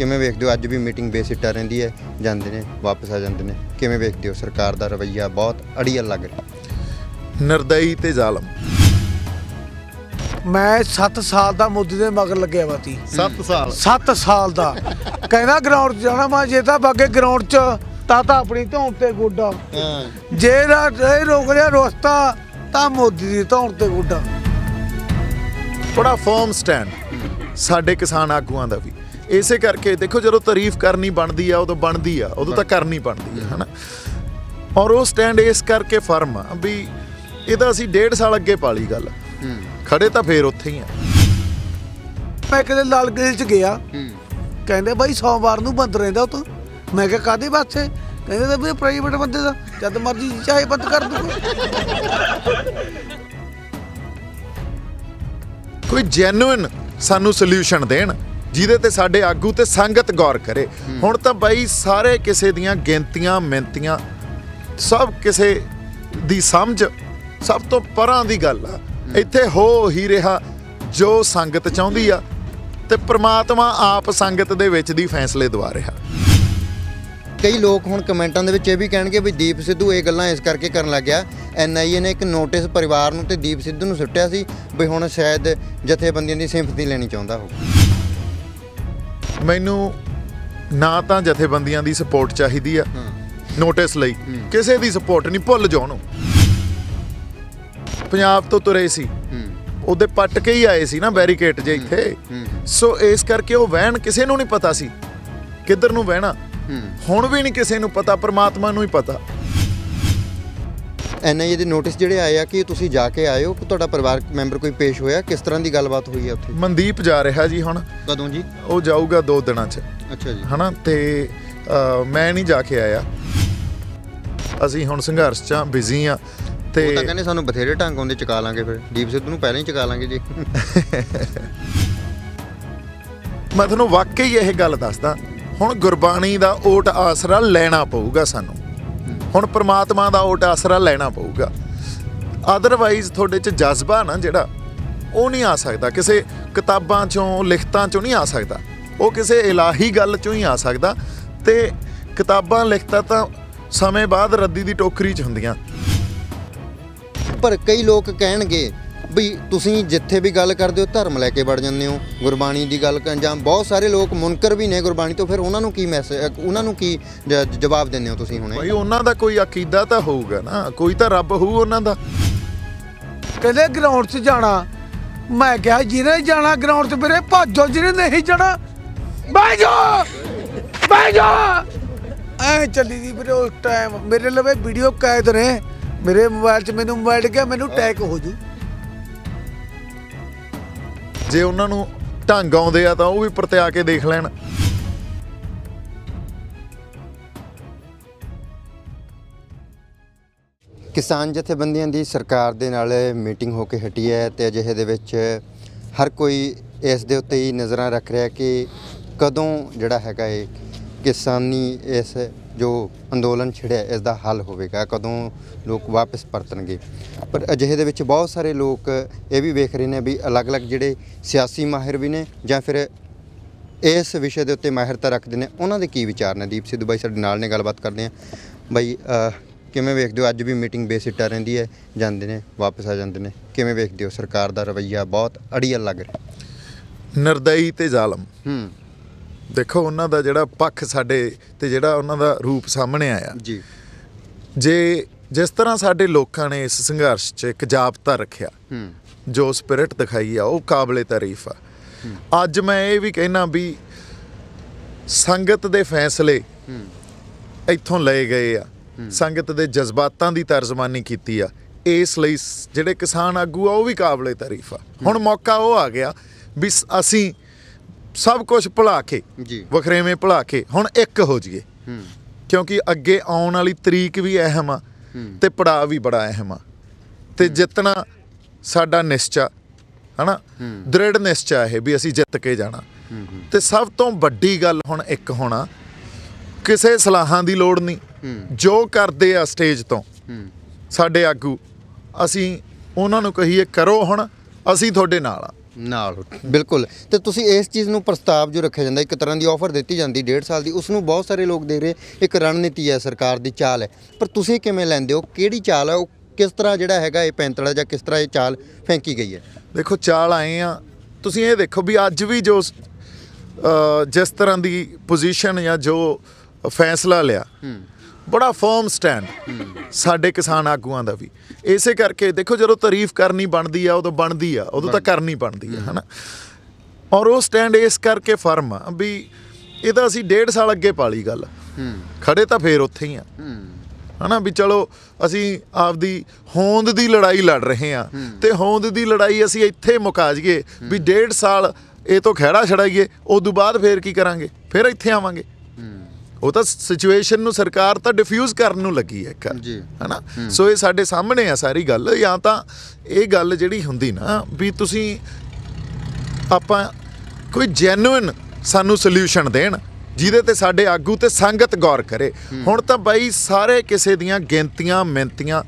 ਕਿਵੇਂ ਵੇਖਦੇ ਹੋ? ਅੱਜ ਵੀ ਮੀਟਿੰਗ ਬੇਸਿੱਟਾ ਰਹਿੰਦੀ ਹੈ ਜਾਂਦੇ ਨੇ ਵਾਪਸ ਆ ਜਾਂਦੇ ਨੇ। ਕਿਵੇਂ ਵੇਖਦੇ ਹੋ? ਸਰਕਾਰ ਦਾ ਰਵੱਈਆ ਬਹੁਤ ਅੜੀਅਲ ਲੱਗ ਰਿਹਾ। ਨਿਰਦਈ ਤੇ ਜ਼ਾਲਮ। ਮੈਂ 7 ਸਾਲ ਦਾ ਮੋਦੀ ਦੇ ਮਗਰ ਲੱਗਿਆ ਵਾ ਤੀ। 7 ਸਾਲ? 7 ਸਾਲ ਦਾ। ਕਹਿੰਦਾ ਗਰਾਊਂਡ 'ਚ ਜਾਣਾ ਮੈਂ ਜੇ ਤਾਂ ਬਾਗੇ ਗਰਾਊਂਡ 'ਚ ਤਾਂ ਤਾਂ ਆਪਣੀ ਧੌਣ ਤੇ ਗੋਡਾ। ਜੇ ਨਾ ਇਹ ਰੋਕ ਲਿਆ ਰਸਤਾ ਤਾਂ ਮੋਦੀ ਦੀ ਧੌਣ ਤੇ ਗੋਡਾ। ਬੜਾ ਫਰਮ ਸਟੈਂਡ ਸਾਡੇ ਕਿਸਾਨ ਆਗੂਆਂ ਦਾ ਵੀ। ਇਸੇ ਕਰਕੇ ਦੇਖੋ ਜਦੋਂ ਤਾਰੀਫ ਕਰਨੀ ਬਣਦੀ ਆ ਉਦੋਂ ਬਣਦੀ ਆ ਉਦੋਂ ਤਾਂ ਕਰਨੀ ਬਣਦੀ ਆ ਹਨਾ? ਔਰ ਉਹ ਸਟੈਂਡ ਇਸ ਕਰਕੇ ਫਰਮ ਆ ਵੀ ਇਹਦਾ ਅਸੀਂ ਡੇਢ ਸਾਲ ਅੱਗੇ ਪਾਲੀ ਗੱਲ। ਹੂੰ। ਖੜੇ ਤਾਂ ਫੇਰ ਉੱਥੇ ਹੀ ਆ। ਮੈਂ ਕਿਤੇ ਲਾਲ ਕਿਲੇ 'ਚ ਗਿਆ। ਹੂੰ। ਕਹਿੰਦੇ ਬਾਈ ਸੋਮਵਾਰ ਨੂੰ ਬੰਦ ਰਹਿੰਦਾ ਉਹ ਤਾਂ ਮੈਂ ਕਿਹਾ ਕਾਦੇ ਵਾਸਤੇ? ਕਹਿੰਦੇ ਤਾਂ ਵੀ ਪ੍ਰਾਈਵੇਟ ਬੰਦੇ ਦਾ ਜਦ ਮਰਜ਼ੀ ਚਾਹੇ ਬੰਦ ਕਰ ਦੂਗਾ। ਕੋਈ ਜੈਨੂਇਨ ਸਾਨੂੰ ਸੋਲੂਸ਼ਨ ਦੇਣ। ਜਿਹਦੇ ਤੇ ਸਾਡੇ ਆਗੂ ਤੇ ਸੰਗਤ ਗੌਰ ਕਰੇ। ਹੁਣ ਤਾਂ ਬਾਈ ਸਾਰੇ ਕਿਸੇ ਦੀਆਂ ਗਿਣਤੀਆਂ ਮਿੰਤੀਆਂ ਸਭ ਕਿਸੇ ਦੀ ਸਮਝ, ਸਭ ਤੋਂ ਪਰਾਂ ਦੀ ਗੱਲ ਆ। ਇੱਥੇ ਹੋ ਹੀ ਰਿਹਾ ਜੋ ਸੰਗਤ ਚਾਹੁੰਦੀ ਆ ਤੇ ਪ੍ਰਮਾਤਮਾ ਆਪ ਸੰਗਤ ਦੇ ਵਿੱਚ ਦੀ ਫੈਸਲੇ ਦਵਾ ਰਿਹਾ। ਕਈ ਲੋਕ ਹੁਣ ਕਮੈਂਟਾਂ ਦੇ ਵਿੱਚ ਇਹ ਵੀ ਕਹਿਣਗੇ ਵੀ ਦੀਪ ਸਿੱਧੂ ਇਹ ਗੱਲਾਂ ਇਸ ਕਰਕੇ ਕਰਨ ਲੱਗ ਗਿਆ। ਐਨਆਈਏ ਨੇ ਇੱਕ ਨੋਟਿਸ ਪਰਿਵਾਰ ਨੂੰ ਤੇ ਦੀਪ ਸਿੱਧੂ ਨੂੰ ਸੁੱਟਿਆ ਸੀ ਵੀ ਹੁਣ ਸ਼ਾਇਦ ਜਥੇਬੰਦੀਆਂ ਦੀ ਸਿੰਪਥੀ ਲੈਣੀ ਚਾਹੁੰਦਾ ਹੋਵੇ ਮੈਨੂੰ ਨਾ ਤਾਂ ਜਥੇਬੰਦੀਆਂ ਦੀ ਸਪੋਰਟ ਚਾਹੀਦੀ ਆ ਨੋਟਿਸ ਲਈ। ਕਿਸੇ ਦੀ ਸਪੋਰਟ ਨਹੀਂ ਭੁੱਲ ਜਾਓ ਉਹਨੂੰ। ਪੰਜਾਬ ਤੋਂ ਤੁਰੇ ਸੀ। ਉਹਦੇ ਪੱਟ ਕੇ ਹੀ ਆਏ ਸੀ ਨਾ ਬੈਰੀਕੇਡ ਜੇ ਇੱਥੇ। ਸੋ ਇਸ ਕਰਕੇ ਉਹ ਵਹਿਣ ਕਿਸੇ ਨੂੰ ਨਹੀਂ ਪਤਾ ਸੀ। ਕਿੱਧਰ ਨੂੰ ਵਹਿਣਾ? ਹੁਣ ਵੀ ਨਹੀਂ ਕਿਸੇ ਨੂੰ ਪਤਾ ਪ੍ਰਮਾਤਮਾ ਨੂੰ ਹੀ ਪਤਾ। ਐਨਆਈਏ ਦੇ ਨੋਟਿਸ ਜਿਹੜੇ ਆਏ ਆ ਕਿ ਤੁਸੀਂ ਜਾ ਕੇ ਕਿ ਤੁਹਾਡਾ ਪਰਿਵਾਰਕ ਮੈਂਬਰ ਕੋਈ ਪੇਸ਼ ਹੋਇਆ? ਕਿਸ ਤਰ੍ਹਾਂ ਦੀ ਗੱਲਬਾਤ ਹੋਈ ਹੈ ਉੱਥੇ? ਮਨਦੀਪ ਜਾ ਰਿਹਾ ਜੀ ਹੁਣ। ਕਦੋਂ ਜੀ? ਉਹ ਜਾਊਗਾ ਦੋ ਦਿਨਾਂ 'ਚ। ਅੱਛਾ ਜੀ। ਹਨਾ? ਤੇ ਮੈਂ ਨਹੀਂ ਜਾ ਕੇ ਆਇਆ। ਅਸੀਂ ਹੁਣ ਸੰਘਰਸ਼ 'ਚ ਬਿਜ਼ੀ ਆ ਉਹ ਤੇ ਤਾਂ ਕਹਿੰਦੇ ਸਾਨੂੰ ਬਥੇਰੇ ਢੰਗ ਆਉਂਦੇ ਚਕਾ ਲਾਂਗੇ ਫਿਰ। ਦੀਪ ਸਿੱਧੂ ਨੂੰ ਪਹਿਲਾਂ ਹੀ ਚਕਾ ਲਾਂਗੇ ਜੀ। ਮੈਂ ਤੁਹਾਨੂੰ ਵਾਕਈ ਇਹ ਗੱਲ ਦੱਸਦਾ ਹੁਣ ਗੁਰਬਾਣੀ ਦਾ ਓਟ ਆਸਰਾ ਲੈਣਾ ਪਊਗਾ ਸਾਨੂੰ। ਹੁਣ ਪ੍ਰਮਾਤਮਾ ਦਾ ਓਟ ਆਸਰਾ ਲੈਣਾ ਪਊਗਾ। ਅਦਰਵਾਈਜ਼ ਤੁਹਾਡੇ 'ਚ ਜਜ਼ਬਾ ਨਾ ਜਿਹੜਾ, ਉਹ ਨਹੀਂ ਆ ਸਕਦਾ। ਕਿਸੇ ਕਿਤਾਬਾਂ 'ਚੋਂ, ਲਿਖਤਾਂ 'ਚੋਂ ਨਹੀਂ ਆ ਸਕਦਾ। ਉਹ ਕਿਸੇ ਇਲਾਹੀ ਗੱਲ 'ਚੋਂ ਹੀ ਆ ਸਕਦਾ। ਤੇ ਕਿਤਾਬਾਂ, ਲਿਖਤਾਂ ਤਾਂ ਸਮੇਂ ਬਾਅਦ ਰੱਦੀ ਦੀ ਟੋਕਰੀ 'ਚ ਹੁੰਦੀਆਂ। ਪਰ ਕਈ ਲੋਕ ਕਹਿਣਗੇ ਵੀ ਤੁਸੀਂ ਜਿੱਥੇ ਵੀ ਗੱਲ ਕਰਦੇ ਹੋ ਧਰਮ ਲੈ ਕੇ ਵੜ ਜਾਂਦੇ ਹੋ ਗੁਰਬਾਣੀ ਦੀ ਗੱਲ ਕਰਨ ਜਾਂ ਬਹੁਤ ਸਾਰੇ ਲੋਕ ਮੁਨਕਰ ਵੀ ਨੇ ਗੁਰਬਾਣੀ ਤੋਂ ਫਿਰ ਉਹਨਾਂ ਨੂੰ ਕੀ ਮੈਸੇਜ ਉਹਨਾਂ ਨੂੰ ਕੀ ਜਵਾਬ ਦਿੰਦੇ ਹੋ ਤੁਸੀਂ ਹੁਣੇ? ਭਾਈ ਉਹਨਾਂ ਦਾ ਕੋਈ ਅਕੀਦਾ ਤਾਂ ਹੋਊਗਾ ਨਾ ਕੋਈ ਤਾਂ ਰੱਬ ਹੋਊ ਉਹਨਾਂ ਦਾ। ਕਹਿੰਦੇ ਗਰਾਊਂਡ 'ਚ ਜਾਣਾ। ਮੈਂ ਕਿਹਾ ਜਿਹਨੇ ਜਾਣਾ ਗਰਾਊਂਡ 'ਚ ਵੀਰੇ ਭਾਜੋ ਜਿਹਨੇ ਨਹੀਂ ਜਾਣਾ ਬਹਿ ਜਾ! ਬਹਿ ਜਾ! ਐ ਚੱਲੀ ਦੀ ਵੀਰੇ ਉਸ ਟਾਈਮ ਮੇਰੇ ਲਵੇ ਵੀਡੀਓ ਕੈਦ ਨੇ। ਮੇਰੇ ਮੋਬਾਈਲ 'ਚ ਮੈਨੂੰ ਮੋਬਾਈਲ ਗਿਆ ਮੈਨੂੰ ਅਟੈਕ ਹੋ ਜੂ। ਜੇ ਉਹਨਾਂ ਨੂੰ ਢੰਗ ਆਉਂਦੇ ਆ ਤਾਂ ਉਹ ਵੀ ਪਰਤਿਆ ਕੇ ਦੇਖ ਲੈਣ। ਕਿਸਾਨ ਜਥੇਬੰਦੀਆਂ ਦੀ ਸਰਕਾਰ ਦੇ ਨਾਲ ਮੀਟਿੰਗ ਹੋ ਕੇ ਹਟੀ ਹੈ ਤੇ ਅਜਿਹੇ ਦੇ ਵਿੱਚ ਹਰ ਕੋਈ ਇਸ ਦੇ ਉੱਤੇ ਹੀ ਨਜ਼ਰਾਂ ਰੱਖ ਰਿਹਾ ਕਿ ਕਦੋਂ ਜਿਹੜਾ ਹੈਗਾ ਇਹ ਕਿਸਾਨੀ ਇਸ ਜੋ ਅੰਦੋਲਨ ਛਿੜਿਆ ਇਸ ਦਾ ਹੱਲ ਹੋਵੇਗਾ ਕਦੋਂ ਲੋਕ ਵਾਪਸ ਪਰਤਣਗੇ। ਪਰ ਅਜਿਹੇ ਦੇ ਵਿੱਚ ਬਹੁਤ ਸਾਰੇ ਲੋਕ ਇਹ ਵੀ ਵੇਖ ਰਹੇ ਨੇ ਵੀ ਅਲੱਗ-ਅਲੱਗ ਜਿਹੜੇ ਸਿਆਸੀ ਮਾਹਿਰ ਵੀ ਨੇ ਜਾਂ ਫਿਰ ਇਸ ਵਿਸ਼ੇ ਦੇ ਉੱਤੇ ਮਾਹਿਰਤਾ ਰੱਖਦੇ ਨੇ ਉਹਨਾਂ ਦੇ ਕੀ ਵਿਚਾਰ ਨੇ? ਦੀਪ ਸਿੱਧੂ ਬਾਈ ਸਾਡੇ ਨਾਲ ਨੇ ਗੱਲਬਾਤ ਕਰਦੇ ਆ ਬਾਈ ਕਿਵੇਂ ਵੇਖਦੇ ਹੋ? ਅੱਜ ਵੀ ਮੀਟਿੰਗ ਬੇਸਿੱਟਾ ਰਹਿੰਦੀ ਹੈ ਜਾਂਦੇ ਨੇ ਵਾਪਸ ਆ ਜਾਂਦੇ ਨੇ। ਕਿਵੇਂ ਵੇਖਦੇ ਹੋ? ਸਰਕਾਰ ਦਾ ਰਵੱਈਆ ਬਹੁਤ ਅੜੀਅਲ ਲੱਗ ਰਿਹਾ। ਨਿਰਦਈ ਤੇ ਜ਼ਾਲਮ। ਹੂੰ। ਦੇਖੋ ਉਹਨਾਂ ਦਾ ਜਿਹੜਾ ਪੱਖ ਸਾਡੇ ਤੇ ਜਿਹੜਾ ਉਹਨਾਂ ਦਾ ਰੂਪ ਸਾਹਮਣੇ ਆਇਆ। ਜੀ। ਜੇ ਜਿਸ ਤਰ੍ਹਾਂ ਸਾਡੇ ਲੋਕਾਂ ਨੇ ਇਸ ਸੰਘਰਸ਼ 'ਚ ਇੱਕ ਜਾਬਤਾ ਰੱਖਿਆ ਹੂੰ। ਜੋ ਸਪਿਰਿਟ ਦਿਖਾਈ ਆ ਉਹ ਕਾਬਲੇ ਤਾਰੀਫ ਆ। ਅੱਜ ਮੈਂ ਇਹ ਵੀ ਕਹਿਣਾ ਵੀ ਸੰਗਤ ਦੇ ਫੈਸਲੇ ਹੂੰ। ਇੱਥੋਂ ਲਏ ਗਏ ਆ। ਸੰਗਤ ਦੇ ਜਜ਼ਬਾਤਾਂ ਦੀ ਤਰਜਮਾਨੀ ਕੀਤੀ ਆ। ਇਸ ਲਈ ਜਿਹੜੇ ਕਿਸਾਨ ਆਗੂ ਆ ਉਹ ਵੀ ਕਾਬਲੇ ਤਾਰੀਫ ਆ। ਹੁਣ ਮੌਕਾ ਉਹ ਆ ਗਿਆ ਵੀ ਅਸੀਂ ਸਭ ਕੁਝ ਭੁਲਾ ਕੇ ਜੀ। ਵਖਰੇਵੇਂ ਭੁਲਾ ਕੇ ਹੁਣ ਇੱਕ ਹੋ ਜਾਈਏ। ਕਿਉਂਕਿ ਅੱਗੇ ਆਉਣ ਵਾਲੀ ਤਰੀਕ ਵੀ ਅਹਿਮ ਆ ਤੇ ਪੜਾਅ ਵੀ ਬੜਾ ਅਹਿਮ ਆ। ਤੇ ਜਿੱਤਣਾ ਸਾਡਾ ਨਿਸ਼ਚਾ ਹਨਾ। ਦ੍ਰਿੜ ਨਿਸ਼ਚਾ ਇਹ ਵੀ ਅਸੀਂ ਜਿੱਤ ਕੇ ਜਾਣਾ। ਤੇ ਸਭ ਤੋਂ ਵੱਡੀ ਗੱਲ ਹੁਣ ਇੱਕ ਹੋਣਾ ਕਿਸੇ ਸਲਾਹਾਂ ਦੀ ਲੋੜ ਨਹੀਂ। ਜੋ ਕਰਦੇ ਆ ਸਟੇਜ ਤੋਂ ਸਾਡੇ ਆਗੂ ਅਸੀਂ ਉਹਨਾਂ ਨੂੰ ਕਹੀਏ ਕਰੋ ਹੁਣ ਅਸੀਂ ਤੁਹਾਡੇ ਨਾਲ ਆ। ਨਾਲ। ਬਿਲਕੁਲ। ਤੇ ਤੁਸੀਂ ਇਸ ਚੀਜ਼ ਨੂੰ ਪ੍ਰਸਤਾਵ ਜੋ ਰੱਖਿਆ ਜਾਂਦਾ ਇੱਕ ਤਰ੍ਹਾਂ ਦੀ ਆਫਰ ਦਿੱਤੀ ਜਾਂਦੀ 1.5 ਸਾਲ ਦੀ ਉਸ ਨੂੰ ਬਹੁਤ ਸਾਰੇ ਲੋਕ ਦੇ ਰਹੇ ਇੱਕ ਰਣਨੀਤੀ ਹੈ ਸਰਕਾਰ ਦੀ ਚਾਲ ਹੈ। ਪਰ ਤੁਸੀਂ ਕਿਵੇਂ ਲੈਂਦੇ ਹੋ? ਕਿਹੜੀ ਚਾਲ ਹੈ? ਉਹ ਕਿਸ ਤਰ੍ਹਾਂ ਜਿਹੜਾ ਹੈਗਾ ਇਹ ਪੈਂਤੜਾ ਜਾਂ ਕਿਸ ਤਰ੍ਹਾਂ ਇਹ ਚਾਲ ਫੈਂਕੀ ਗਈ ਹੈ? ਦੇਖੋ ਚਾਲ ਆਏ ਆ। ਤੁਸੀਂ ਇਹ ਦੇਖੋ ਵੀ ਅੱਜ ਵੀ ਜੋ ਜਿਸ ਤਰ੍ਹਾਂ ਦੀ ਪੋਜੀਸ਼ਨ ਜਾਂ ਜੋ ਫੈਸਲਾ ਲਿਆ ਬੜਾ ਫਰਮ ਸਟੈਂਡ ਸਾਡੇ ਕਿਸਾਨ ਆਗੂਆਂ ਦਾ ਵੀ। ਇਸੇ ਕਰਕੇ ਦੇਖੋ ਜਦੋਂ ਤਾਰੀਫ ਕਰਨੀ ਬਣਦੀ ਆ ਉਦੋਂ ਬਣਦੀ ਆ ਉਦੋਂ ਤਾਂ ਕਰਨੀ ਬਣਦੀ ਆ ਹਨਾ? ਔਰ ਉਹ ਸਟੈਂਡ ਇਸ ਕਰਕੇ ਫਰਮ ਆ ਵੀ ਇਹ ਤਾਂ ਅਸੀਂ ਡੇਢ ਸਾਲ ਅੱਗੇ ਪਾਲੀ ਗੱਲ। ਖੜੇ ਤਾਂ ਫੇਰ ਉੱਥੇ ਹੀ ਆ। ਹਨਾ ਵੀ ਚਲੋ ਅਸੀਂ ਆਪਦੀ ਹੋਂਦ ਦੀ ਲੜਾਈ ਲੜ ਰਹੇ ਆ ਤੇ ਹੋਂਦ ਦੀ ਲੜਾਈ ਅਸੀਂ ਇੱਥੇ ਮੁਕਾ ਜਾਈਏ ਵੀ ਡੇਢ ਸਾਲ ਇਹ ਤੋਂ ਖਹਿੜਾ ਛੜਾਈਏ ਉਦੋਂ ਬਾਅਦ ਫੇਰ ਕੀ ਕਰਾਂਗੇ? ਫੇਰ ਇੱਥੇ ਆਵਾਂਗੇ। ਉਹ ਤਾਂ ਸਿਚੁਏਸ਼ਨ ਨੂੰ ਸਰਕਾਰ ਤਾਂ ਡਿਫਿਊਜ਼ ਕਰਨ ਨੂੰ ਲੱਗੀ ਹੈ ਇੱਕ ਜੀ। ਹਨਾ? ਸੋ ਇਹ ਸਾਡੇ ਸਾਹਮਣੇ ਆ ਸਾਰੀ ਗੱਲ ਜਾਂ ਤਾਂ ਇਹ ਗੱਲ ਜਿਹੜੀ ਹੁੰਦੀ ਨਾ ਵੀ ਤੁਸੀਂ ਆਪਾਂ ਕੋਈ ਜੈਨੂਇਨ ਸਾਨੂੰ ਸੋਲੂਸ਼ਨ ਦੇਣ ਜਿਹਦੇ ਤੇ ਸਾਡੇ ਆਗੂ ਤੇ ਸੰਗਤ ਗੌਰ ਕਰੇ। ਹੁਣ ਤਾਂ ਬਾਈ ਸਾਰੇ ਕਿਸੇ ਦੀਆਂ ਗਿਣਤੀਆਂ ਮਿੰਤੀਆਂ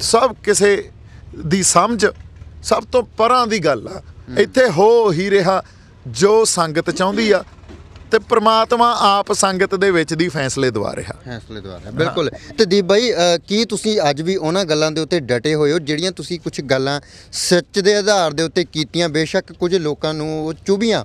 ਸਭ ਕਿਸੇ ਦੀ ਸਮਝ ਸਭ ਤੋਂ ਪਰਾਂ ਦੀ ਗੱਲ ਆ। ਇੱਥੇ ਹੋ ਹੀ ਰਿਹਾ ਜੋ ਸੰਗਤ ਚਾਹੁੰਦੀ ਆ ਤੇ ਪ੍ਰਮਾਤਮਾ ਆਪ ਸੰਗਤ ਦੇ ਵਿੱਚ ਦੀ ਫੈਸਲੇ ਦਵਾ ਰਿਹਾ। ਫੈਸਲੇ ਦੁਆਰਾ ਬਿਲਕੁਲ। ਤੇ ਦੀਪ ਅ, ਕੀ ਤੁਸੀਂ ਅੱਜ ਵੀ ਉਹਨਾਂ ਗੱਲਾਂ ਦੇ ਉੱਤੇ ਡਟੇ ਹੋਏ ਹੋ ਜਿਹੜੀਆਂ ਤੁਸੀਂ ਕੁਝ ਗੱਲਾਂ ਸੱਚ ਦੇ ਆਧਾਰ ਦੇ ਉੱਤੇ ਕੀਤੀਆਂ ਬੇਸ਼ੱਕ ਕੁਝ ਲੋਕਾਂ ਨੂੰ ਉਹ ਚੁਭੀਆਂ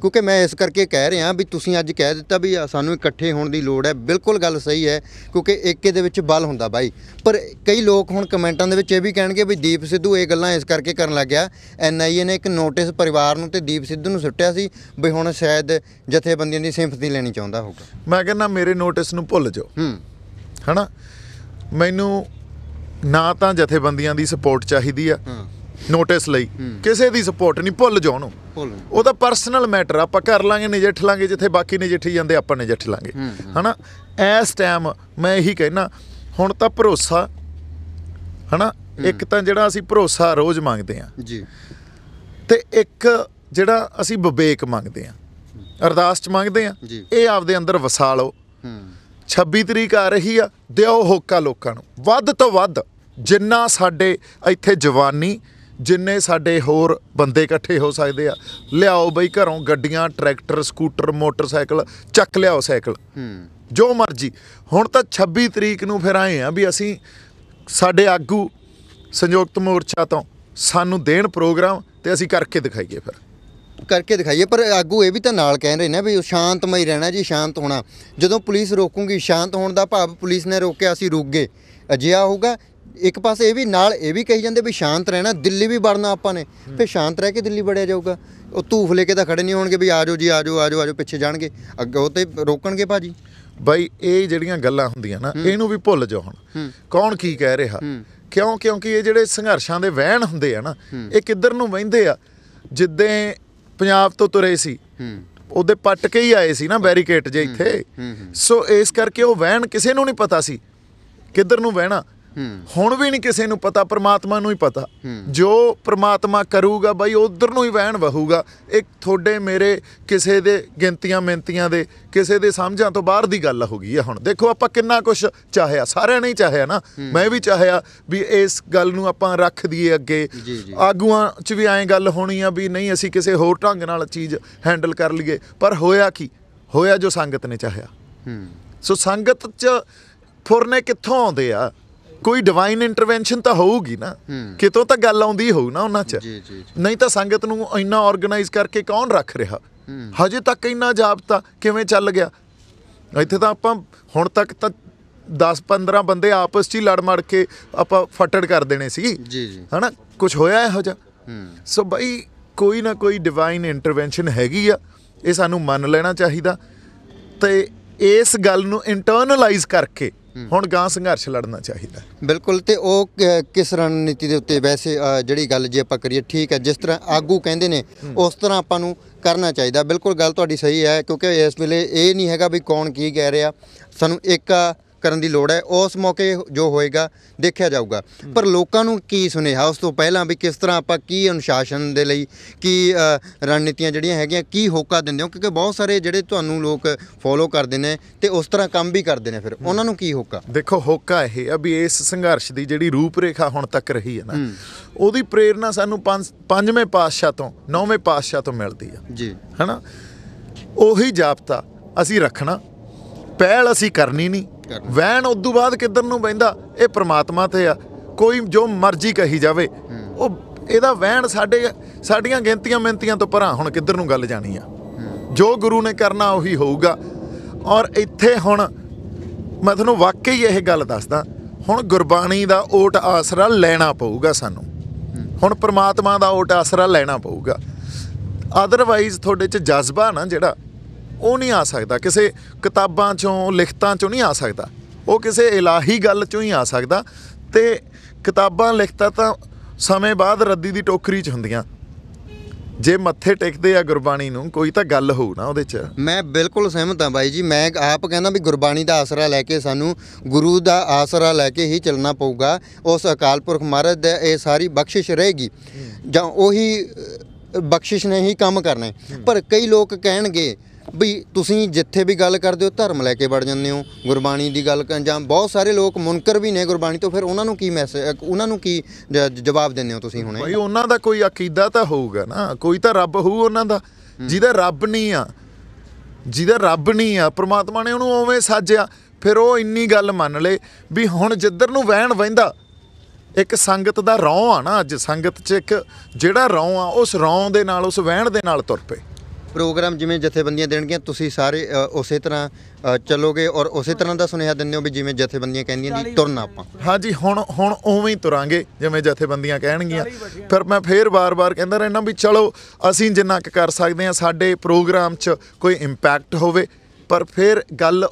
ਕਿਉਂਕਿ ਮੈਂ ਇਸ ਕਰਕੇ ਕਹਿ ਰਿਹਾ ਵੀ ਤੁਸੀਂ ਅੱਜ ਕਹਿ ਦਿੱਤਾ ਵੀ ਸਾਨੂੰ ਇਕੱਠੇ ਹੋਣ ਦੀ ਲੋੜ ਹੈ। ਬਿਲਕੁਲ ਗੱਲ ਸਹੀ ਹੈ ਕਿਉਂਕਿ ਏਕੇ ਦੇ ਵਿੱਚ ਬਲ ਹੁੰਦਾ ਬਾਈ। ਪਰ ਕਈ ਲੋਕ ਹੁਣ ਕਮੈਂਟਾਂ ਦੇ ਵਿੱਚ ਇਹ ਵੀ ਕਹਿਣਗੇ ਵੀ ਦੀਪ ਸਿੱਧੂ ਇਹ ਗੱਲਾਂ ਇਸ ਕਰਕੇ ਕਰਨ ਲੱਗ ਗਿਆ। ਐਨਆਈਏ ਨੇ ਇੱਕ ਨੋਟਿਸ ਪਰਿਵਾਰ ਨੂੰ ਤੇ ਦੀਪ ਸਿੱਧੂ ਨੂੰ ਸੁੱਟਿਆ ਸੀ ਵੀ ਹੁਣ ਸ਼ਾਇਦ ਜਥੇਬੰਦੀਆਂ ਦੀ ਸਿੰਪਥੀ ਲੈਣੀ ਚਾਹੁੰਦਾ ਹੋਊਗਾ। ਮੈਂ ਕਹਿੰਦਾ ਮੇਰੇ ਨੋਟਿਸ ਨੂੰ ਭੁੱਲ ਜਾਓ। ਹੂੰ। ਹਨਾ? ਮੈਨੂੰ ਨਾ ਤਾਂ ਜਥੇਬੰਦੀਆਂ ਦੀ ਸਪੋਰਟ ਚਾਹੀਦੀ ਆ ਨੋਟਿਸ ਲਈ। ਕਿਸੇ ਦੀ ਸਪੋਰਟ ਨਹੀਂ ਭੁੱਲ ਜਾਓ ਉਹਨੂੰ। ਉਹ ਤਾਂ ਪਰਸਨਲ ਮੈਟਰ ਆਪਾਂ ਕਰ ਲਾਂਗੇ ਨਜਿੱਠ ਲਾਂਗੇ ਜਿੱਥੇ ਬਾਕੀ ਨਜਿੱਠੀ ਜਾਂਦੇ ਆਪਾਂ ਨਜਿੱਠ ਲਾਂਗੇ। ਹਨਾ? ਇਸ ਟਾਈਮ ਮੈਂ ਇਹੀ ਕਹਿਣਾ ਹੁਣ ਤਾਂ ਭਰੋਸਾ ਹਨਾ? ਇੱਕ ਤਾਂ ਜਿਹੜਾ ਅਸੀਂ ਭਰੋਸਾ ਰੋਜ਼ ਮੰਗਦੇ ਆ ਜੀ। ਤੇ ਇੱਕ ਜਿਹੜਾ ਅਸੀਂ ਵਿਵੇਕ ਮੰਗਦੇ ਆ ਅਰਦਾਸ ਚ ਮੰਗਦੇ ਆ। ਇਹ ਆਪਦੇ ਅੰਦਰ ਵਸਾ ਲਓ ਹੂੰ। 26 ਤਰੀਕ ਆ ਰਹੀ ਆ ਦਿਓ ਹੋਕਾ ਲੋਕਾਂ ਨੂੰ। ਵੱਧ ਤੋਂ ਵੱਧ ਜਿੰਨਾ ਸਾਡੇ ਇੱਥੇ ਜਵਾਨੀ ਜਿੰਨੇ ਸਾਡੇ ਹੋਰ ਬੰਦੇ ਇਕੱਠੇ ਹੋ ਸਕਦੇ ਆ ਲਿਆਓ ਬਈ ਘਰੋਂ ਗੱਡੀਆਂ ਟਰੈਕਟਰ ਸਕੂਟਰ ਮੋਟਰਸਾਈਕਲ ਚੱਕ ਲਿਆਓ ਸਾਈਕਲ। ਜੋ ਮਰਜ਼ੀ। ਹੁਣ ਤਾਂ 26 ਤਰੀਕ ਨੂੰ ਫਿਰ ਆਏ ਆ ਵੀ ਅਸੀਂ ਸਾਡੇ ਆਗੂ ਸੰਯੁਕਤ ਮੋਰਚਾ ਤੋਂ ਸਾਨੂੰ ਦੇਣ ਪ੍ਰੋਗਰਾਮ ਤੇ ਅਸੀਂ ਕਰਕੇ ਦਿਖਾਈਏ ਫਿਰ। ਕਰਕੇ ਦਿਖਾਈਏ ਪਰ ਆਗੂ ਇਹ ਵੀ ਤਾਂ ਨਾਲ ਕਹਿ ਰਹੇ ਨੇ ਵੀ ਉਹ ਸ਼ਾਂਤਮਈ ਰਹਿਣਾ ਜੀ ਸ਼ਾਂਤ ਹੋਣਾ। ਜਦੋਂ ਪੁਲਿਸ ਰੋਕੂਗੀ ਸ਼ਾਂਤ ਹੋਣ ਦਾ ਭਾਵ ਪੁਲਿਸ ਨੇ ਰੋਕਿਆ ਅਸੀਂ ਰੁਕ ਗਏ। ਅਜਿਹਾ ਹੋਊਗਾ ਇੱਕ ਪਾਸੇ ਇਹ ਵੀ ਨਾਲ ਇਹ ਵੀ ਕਹੀ ਜਾਂਦੇ ਵੀ ਸ਼ਾਂਤ ਰਹਿਣਾ ਦਿੱਲੀ ਵੀ ਵੜਨਾ ਆਪਾਂ ਨੇ ਫਿਰ ਸ਼ਾਂਤ ਰਹਿ ਕੇ ਦਿੱਲੀ ਵੜਿਆ ਜਾਊਗਾ। ਉਹ ਧੂਫ ਲੈ ਕੇ ਤਾਂ ਖੜੇ ਨਹੀਂ ਹੋਣਗੇ ਵੀ ਆਜੋ ਜੀ ਆਜੋ ਆਜੋ ਆਜੋ ਪਿੱਛੇ ਜਾਣਗੇ। ਅੱਗੇ ਉਹ ਤੇ ਰੋਕਣਗੇ ਭਾਜੀ। ਬਾਈ ਇਹ ਜਿਹੜੀਆਂ ਗੱਲਾਂ ਹੁੰਦੀਆਂ ਨਾ ਇਹਨੂੰ ਵੀ ਭੁੱਲ ਜਾਓ ਹੁਣ। ਕੌਣ ਕੀ ਕਹਿ ਰਿਹਾ? ਕਿਉਂ ਕਿਉਂਕਿ ਇਹ ਜਿਹੜੇ ਸੰਘਰਸ਼ਾਂ ਦੇ ਵਹਿਣ ਹੁੰਦੇ ਆ ਨਾ ਇਹ ਕਿੱਧਰ ਨੂੰ ਵਹਿੰਦੇ ਆ? ਜਿੱਦੇ ਪੰਜਾਬ ਤੋਂ ਤੁਰੇ ਸੀ। ਹੂੰ। ਉਹਦੇ ਪੱਟ ਕੇ ਹੀ ਆਏ ਸੀ ਨਾ ਬੈਰੀਕੇਡ ਜੇ ਇੱਥੇ। ਸੋ ਇਸ ਕਰਕੇ ਉਹ ਵਹਿਣ ਕਿਸੇ ਨੂੰ ਨਹੀਂ ਪਤਾ ਸੀ। ਕਿੱਧਰ ਨੂੰ ਵਹਿਣਾ? ਹੁਣ ਵੀ ਨਹੀਂ ਕਿਸੇ ਨੂੰ ਪਤਾ ਪ੍ਰਮਾਤਮਾ ਨੂੰ ਹੀ ਪਤਾ। ਜੋ ਪ੍ਰਮਾਤਮਾ ਕਰੂਗਾ ਬਾਈ ਉਧਰ ਨੂੰ ਹੀ ਵਹਿਣ ਵਹੂਗਾ। ਇੱਕ ਤੁਹਾਡੇ ਮੇਰੇ ਕਿਸੇ ਦੇ ਗਿਣਤੀਆਂ ਮਿੰਤੀਆਂ ਦੇ ਕਿਸੇ ਦੇ ਸਮਝਾਂ ਤੋਂ ਬਾਹਰ ਦੀ ਗੱਲ ਹੋ ਗਈ ਆ ਹੁਣ। ਦੇਖੋ ਆਪਾਂ ਕਿੰਨਾ ਕੁਝ ਚਾਹਿਆ ਸਾਰਿਆਂ ਨੇ ਹੀ ਚਾਹਿਆ ਨਾ। ਮੈਂ ਵੀ ਚਾਹਿਆ ਵੀ ਇਸ ਗੱਲ ਨੂੰ ਆਪਾਂ ਰੱਖ ਦਈਏ ਅੱਗੇ। ਆਗੂਆਂ 'ਚ ਵੀ ਐਂ ਗੱਲ ਹੋਣੀ ਆ ਵੀ ਨਹੀਂ ਅਸੀਂ ਕਿਸੇ ਹੋਰ ਢੰਗ ਨਾਲ ਚੀਜ਼ ਹੈਂਡਲ ਕਰ ਲਈਏ। ਪਰ ਹੋਇਆ ਕੀ? ਹੋਇਆ ਜੋ ਸੰਗਤ ਨੇ ਚਾਹਿਆ। ਹੂੰ। ਸੋ ਸੰਗਤ 'ਚ ਫੁਰਨੇ ਕਿੱਥੋਂ ਆਉਂਦੇ ਆ? ਕੋਈ ਡਿਵਾਈਨ ਇੰਟਰਵੈਂਸ਼ਨ ਤਾਂ ਹੋਊਗੀ ਨਾ। ਕਿਤੋਂ ਤਾਂ ਗੱਲ ਆਉਂਦੀ ਹੋਊ ਨਾ ਉਹਨਾਂ 'ਚ। ਨਹੀਂ ਤਾਂ ਸੰਗਤ ਨੂੰ ਇੰਨਾ ਆਰਗੇਨਾਈਜ਼ ਕਰਕੇ ਕੌਣ ਰੱਖ ਰਿਹਾ? ਹਜੇ ਤੱਕ ਇੰਨਾ ਜਾਬਤਾ ਕਿਵੇਂ ਚੱਲ ਗਿਆ? ਇੱਥੇ ਤਾਂ ਆਪਾਂ ਹੁਣ ਤੱਕ ਤਾਂ 10 15 ਬੰਦੇ ਆਪਸ 'ਚ ਹੀ ਲੜ ਮੜ ਕੇ ਆਪਾਂ ਫਟੜ ਕਰ ਦੇਣੇ ਸੀ ਜੀ ਜੀ। ਹਨਾ? ਕੁਝ ਹੋਇਆ ਇਹੋ ਜਿਹਾ? ਸੋ ਬਈ ਕੋਈ ਨਾ ਕੋਈ ਡਿਵਾਈਨ ਇੰਟਰਵੈਂਸ਼ਨ ਹੈਗੀ ਆ। ਇਹ ਸਾਨੂੰ ਮੰਨ ਲੈਣਾ ਚਾਹੀਦਾ। ਤੇ ਇਸ ਗੱਲ ਨੂੰ ਇੰਟਰਨਲਾਈਜ਼ ਕਰਕੇ ਹੁਣ ਗਾਂ ਸੰਘਰਸ਼ ਲੜਨਾ ਚਾਹੀਦਾ ਬਿਲਕੁਲ ਤੇ ਉਹ ਕਿਸ ਰਣਨੀਤੀ ਦੇ ਉੱਤੇ ਵੈਸੇ ਜਿਹੜੀ ਗੱਲ ਜੇ ਆਪਾਂ ਕਰੀਏ ਠੀਕ ਹੈ ਜਿਸ ਤਰ੍ਹਾਂ ਆਗੂ ਕਹਿੰਦੇ ਨੇ ਉਸ ਤਰ੍ਹਾਂ ਆਪਾਂ ਨੂੰ ਕਰਨਾ ਚਾਹੀਦਾ। ਬਿਲਕੁਲ ਗੱਲ ਤੁਹਾਡੀ ਸਹੀ ਹੈ ਕਿਉਂਕਿ ਇਸ ਵੇਲੇ ਇਹ ਨਹੀਂ ਹੈਗਾ ਵੀ ਕੌਣ ਕੀ ਕਹਿ ਰਿਹਾ। ਸਾਨੂੰ ਇੱਕ ਕਰਨ ਦੀ ਲੋੜ ਹੈ ਉਸ ਮੌਕੇ ਜੋ ਹੋਏਗਾ ਦੇਖਿਆ ਜਾਊਗਾ। ਪਰ ਲੋਕਾਂ ਨੂੰ ਕੀ ਸੁਨੇਹਾ ਉਸ ਤੋਂ ਪਹਿਲਾਂ ਵੀ ਕਿਸ ਤਰ੍ਹਾਂ ਆਪਾਂ ਕੀ ਅਨੁਸ਼ਾਸਨ ਦੇ ਲਈ ਕੀ ਰਣਨੀਤੀਆਂ ਜਿਹੜੀਆਂ ਹੈਗੀਆਂ ਕੀ ਹੋਕਾ ਦਿੰਦੇ ਹੋ? ਕਿਉਂਕਿ ਬਹੁਤ ਸਾਰੇ ਜਿਹੜੇ ਤੁਹਾਨੂੰ ਲੋਕ ਫੋਲੋ ਕਰਦੇ ਨੇ ਤੇ ਉਸ ਤਰ੍ਹਾਂ ਕੰਮ ਵੀ ਕਰਦੇ ਨੇ ਫਿਰ। ਉਹਨਾਂ ਨੂੰ ਕੀ ਹੋਕਾ? ਦੇਖੋ ਹੋਕਾ ਇਹ ਆ ਵੀ ਇਸ ਸੰਘਰਸ਼ ਦੀ ਜਿਹੜੀ ਰੂਪਰੇਖਾ ਹੁਣ ਤੱਕ ਰਹੀ ਹੈ ਨਾ ਉਹਦੀ ਪ੍ਰੇਰਣਾ ਸਾਨੂੰ ਪੰਜ ਪੰਜਵੇਂ ਪਾਤਸ਼ਾਹ ਤੋਂ ਨੌਵੇਂ ਪਾਤਸ਼ਾਹ ਤੋਂ ਮਿਲਦੀ ਆ। ਜੀ। ਹਨਾ? ਉਹੀ ਜਾਪਤਾ ਅਸੀਂ ਰੱਖਣਾ ਪਹਿਲ ਅਸੀਂ ਕਰਨੀ ਨਹੀਂ। ਕਰਨੀ। ਵੈਣ ਉਦੋਂ ਬਾਅਦ ਕਿੱਧਰ ਨੂੰ ਬੈਂਦਾ ਇਹ ਪ੍ਰਮਾਤਮਾ ਤੇ ਆ। ਕੋਈ ਜੋ ਮਰਜ਼ੀ ਕਹੀ ਜਾਵੇ। ਉਹ ਇਹਦਾ ਵਹਿਣ ਸਾਡੇ ਸਾਡੀਆਂ ਗਿਣਤੀਆਂ ਮਿੰਤੀਆਂ ਤੋਂ ਪਰਾਂ ਹੁਣ ਕਿੱਧਰ ਨੂੰ ਗੱਲ ਜਾਣੀ ਆ। ਜੋ ਗੁਰੂ ਨੇ ਕਰਨਾ ਉਹੀ ਹੋਊਗਾ। ਔਰ ਇੱਥੇ ਹੁਣ ਮੈਂ ਤੁਹਾਨੂੰ ਵਾਕਈ ਇਹ ਗੱਲ ਦੱਸਦਾ। ਹੁਣ ਗੁਰਬਾਣੀ ਦਾ ਓਟ ਆਸਰਾ ਲੈਣਾ ਪਊਗਾ ਸਾਨੂੰ। ਹੁਣ ਪ੍ਰਮਾਤਮਾ ਦਾ ਓਟ ਆਸਰਾ ਲੈਣਾ ਪਊਗਾ। ਅਦਰਵਾਈਜ਼ ਤੁਹਾਡੇ 'ਚ ਜਜ਼ਬਾ ਨਾ ਜਿਹੜਾ ਉਹ ਨਹੀਂ ਆ ਸਕਦਾ। ਕਿਸੇ ਕਿਤਾਬਾਂ 'ਚੋਂ ਲਿਖਤਾਂ 'ਚੋਂ ਨਹੀਂ ਆ ਸਕਦਾ। ਉਹ ਕਿਸੇ ਇਲਾਹੀ ਗੱਲ 'ਚੋਂ ਹੀ ਆ ਸਕਦਾ। ਤੇ ਕਿਤਾਬਾਂ ਲਿਖਤਾਂ ਤਾਂ ਸਮੇਂ ਬਾਅਦ ਰੱਦੀ ਦੀ ਟੋਕਰੀ 'ਚ ਹੁੰਦੀਆਂ। ਜੇ ਮੱਥੇ ਟੇਕਦੇ ਆ ਗੁਰਬਾਣੀ ਨੂੰ ਕੋਈ ਤਾਂ ਗੱਲ ਹੋਊ ਨਾ ਉਹਦੇ 'ਚ। ਮੈਂ ਬਿਲਕੁਲ ਸਹਿਮਤ ਹਾਂ ਬਾਈ ਜੀ। ਮੈਂ ਆਪ ਕਹਿੰਦਾ ਵੀ ਗੁਰਬਾਣੀ ਦਾ ਆਸਰਾ ਲੈ ਕੇ ਸਾਨੂੰ ਗੁਰੂ ਦਾ ਆਸਰਾ ਲੈ ਕੇ ਹੀ ਚੱਲਣਾ ਪਊਗਾ। ਉਸ ਅਕਾਲ ਪੁਰਖ ਮਹਾਰਾਜ ਦਾ ਇਹ ਸਾਰੀ ਬਖਸ਼ਿਸ਼ ਰਹੇਗੀ। ਜਾਂ ਉਹੀ ਬਖਸ਼ਿਸ਼ ਨੇ ਹੀ ਕੰਮ ਕਰਨਾ ਪਰ ਕਈ ਲੋਕ ਕਹਿਣਗੇ ਵੀ ਤੁਸੀਂ ਜਿੱਥੇ ਵੀ ਗੱਲ ਕਰਦੇ ਹੋ ਧਰਮ ਲੈ ਕੇ ਵੜ ਜਾਂਦੇ ਹੋ ਗੁਰਬਾਣੀ ਦੀ ਗੱਲ ਜਾਂ ਬਹੁਤ ਸਾਰੇ ਲੋਕ ਮੁਨਕਰ ਵੀ ਨੇ ਗੁਰਬਾਣੀ ਤੋਂ ਫਿਰ ਉਹਨਾਂ ਨੂੰ ਕੀ ਮੈਸੇਜ ਉਹਨਾਂ ਨੂੰ ਕੀ ਜਵਾਬ ਦਿੰਦੇ ਹੋ ਤੁਸੀਂ ਹੁਣੇ ਭਾਈ ਉਹਨਾਂ ਦਾ ਕੋਈ ਅਕੀਦਾ ਤਾਂ ਹੋਊਗਾ ਨਾ ਕੋਈ ਤਾਂ ਰੱਬ ਹੋਊ ਉਹਨਾਂ ਦਾ ਜਿਹਦਾ ਰੱਬ ਨਹੀਂ ਆ ਜਿਹਦਾ ਰੱਬ ਨਹੀਂ ਆ ਪ੍ਰਮਾਤਮਾ ਨੇ ਉਹਨੂੰ ਉਵੇਂ ਸਾਜਿਆ ਫਿਰ ਉਹ ਇੰਨੀ ਗੱਲ ਮੰਨ ਲੇ ਵੀ ਹੁਣ ਜਿੱਧਰ ਨੂੰ ਵਹਿਣ ਵਹਿੰਦਾ ਇੱਕ ਸੰਗਤ ਦਾ ਰੌਂ ਆ ਨਾ ਅੱਜ ਸੰਗਤ 'ਚ ਇੱਕ ਜਿਹੜਾ ਰੌਂ ਆ ਉਸ ਰੌਂ ਦੇ ਨਾਲ ਉਸ ਵਹਿਣ ਦੇ ਨਾਲ ਤੁਰ ਪਏ। ਪ੍ਰੋਗਰਾਮ ਜਿਵੇਂ ਜਥੇਬੰਦੀਆਂ ਦੇਣਗੀਆਂ ਤੁਸੀਂ ਸਾਰੇ ਅ, ਉਸੇ ਤਰ੍ਹਾਂ ਅ, ਚੱਲੋਗੇ ਔਰ ਉਸੇ ਤਰ੍ਹਾਂ ਦਾ ਸੁਨੇਹਾ ਦਿੰਦੇ ਹੋ ਵੀ ਜਿਵੇਂ ਜਥੇਬੰਦੀਆਂ ਕਹਿੰਦੀਆਂ ਜੀ ਤੁਰਨਾ ਆਪਾਂ। ਹਾਂਜੀ ਹੁਣ ਹੁਣ ਉਵੇਂ ਹੀ ਤੁਰਾਂਗੇ ਜਿਵੇਂ ਜਥੇਬੰਦੀਆਂ ਕਹਿਣਗੀਆਂ। ਫਿਰ ਮੈਂ ਫੇਰ ਬਾਰ-ਬਾਰ ਕਹਿੰਦਾ ਰਹਿਣਾ ਵੀ ਚਲੋ ਅਸੀਂ ਜਿੰਨਾ ਕੁ ਕਰ ਸਕਦੇ ਹਾਂ ਸਾਡੇ ਪ੍ਰੋਗਰਾਮ 'ਚ ਕੋਈ ਇੰਪੈਕਟ ਹੋਵੇ। ਪਰ ਫਿਰ ਗੱਲ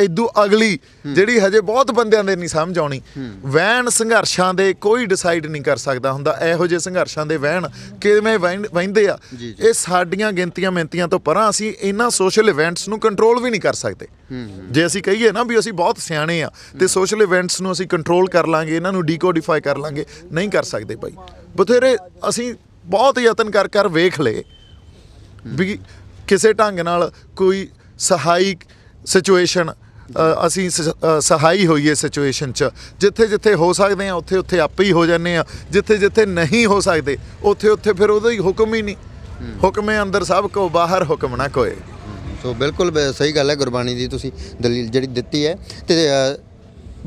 ਇਦੋਂ ਅਗਲੀ ਜਿਹੜੀ ਹਜੇ ਬਹੁਤ ਬੰਦਿਆਂ ਦੇ ਨਹੀਂ ਸਮਝ ਆਉਣੀ। ਵਹਿਣ ਸੰਘਰਸ਼ਾਂ ਦੇ ਕੋਈ ਡਿਸਾਈਡ ਨਹੀਂ ਕਰ ਸਕਦਾ ਹੁੰਦਾ। ਇਹੋ ਜਿਹੇ ਸੰਘਰਸ਼ਾਂ ਦੇ ਵਹਿਣ ਕਿਵੇਂ ਵਹਿੰਦੇ ਆ। ਇਹ ਸਾਡੀਆਂ ਗਿਣਤੀਆਂ ਮਿੰਤੀਆਂ ਤੋਂ ਪਰਾਂ ਅਸੀਂ ਇਹਨਾਂ ਸੋਸ਼ਲ ਇਵੈਂਟਸ ਨੂੰ ਕੰਟਰੋਲ ਵੀ ਨਹੀਂ ਕਰ ਸਕਦੇ। ਜੇ ਅਸੀਂ ਕਹੀਏ ਨਾ ਵੀ ਅਸੀਂ ਬਹੁਤ ਸਿਆਣੇ ਆ ਤੇ ਸੋਸ਼ਲ ਇਵੈਂਟਸ ਨੂੰ ਅਸੀਂ ਕੰਟਰੋਲ ਕਰ ਲਾਂਗੇ ਇਹਨਾਂ ਨੂੰ ਡੀਕੋਡਿਫਾਈ ਕਰ ਲਾਂਗੇ ਨਹੀਂ ਕਰ ਸਕਦੇ ਭਾਈ। ਬਥੇਰੇ ਅਸੀਂ ਬਹੁਤ ਯਤਨ ਕਰ ਕਰ ਵੇਖ ਲਏ। ਵੀ ਕਿਸੇ ਢੰਗ ਨਾਲ ਕੋਈ ਸਹਾਈ ਸਿਚੁਏਸ਼ਨ ਅਸੀਂ ਸਹਾਈ ਹੋਈਏ ਸਿਚੁਏਸ਼ਨ 'ਚ। ਜਿੱਥੇ ਜਿੱਥੇ ਹੋ ਸਕਦੇ ਆ ਉੱਥੇ ਉੱਥੇ ਆਪੇ ਹੀ ਹੋ ਜਾਂਦੇ ਆ ਜਿੱਥੇ ਜਿੱਥੇ ਨਹੀਂ ਹੋ ਸਕਦੇ ਉੱਥੇ ਉੱਥੇ ਫਿਰ ਉਹਦਾ ਹੀ ਹੁਕਮ ਹੀ ਨਹੀਂ। ਹੁਕਮੇ ਅੰਦਰ ਸਭ ਕੋ ਬਾਹਰ ਹੁਕਮ ਨਾ ਕੋਏ। ਸੋ ਬਿਲਕੁਲ ਸਹੀ ਗੱਲ ਹੈ ਗੁਰਬਾਣੀ ਦੀ ਤੁਸੀਂ ਦਲੀਲ ਜਿਹੜੀ ਦਿੱਤੀ ਹੈ। ਤੇ